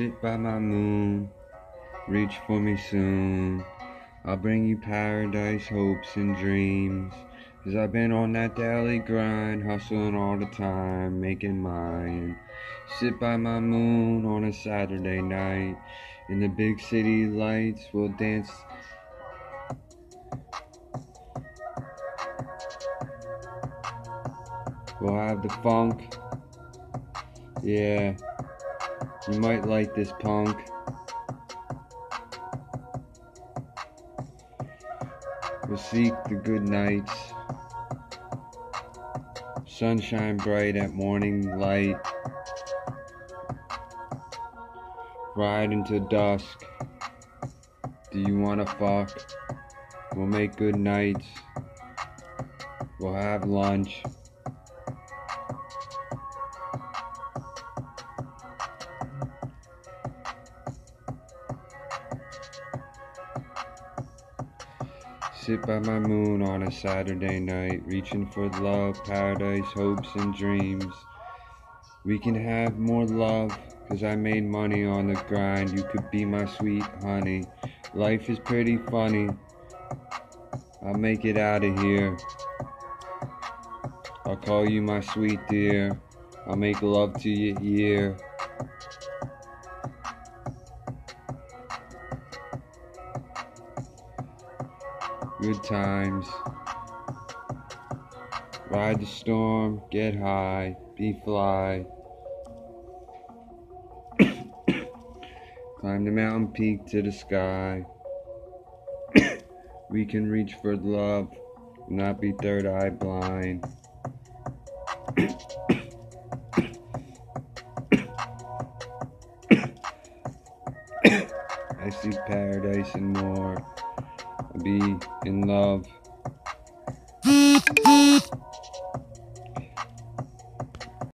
Sit by my moon, reach for me soon. I'll bring you paradise, hopes, and dreams. Cause I've been on that daily grind, hustling all the time, making mine. Sit by my moon on a Saturday night. In the big city lights, we'll dance. We'll have the funk. Yeah, you might like this punk. We'll seek the good nights. Sunshine bright at morning light. Ride into dusk. Do you wanna fuck? We'll make good nights. We'll have lunch. Sit by my moon on a Saturday night, reaching for love, paradise, hopes, and dreams. We can have more love, cause I made money on the grind. You could be my sweet honey. Life is pretty funny. I'll make it out of here. I'll call you my sweet dear. I'll make love to your ear. Good times. Ride the storm, get high, be fly. Climb the mountain peak to the sky. we can reach for love, not be third eye blind. I see paradise and more be in love.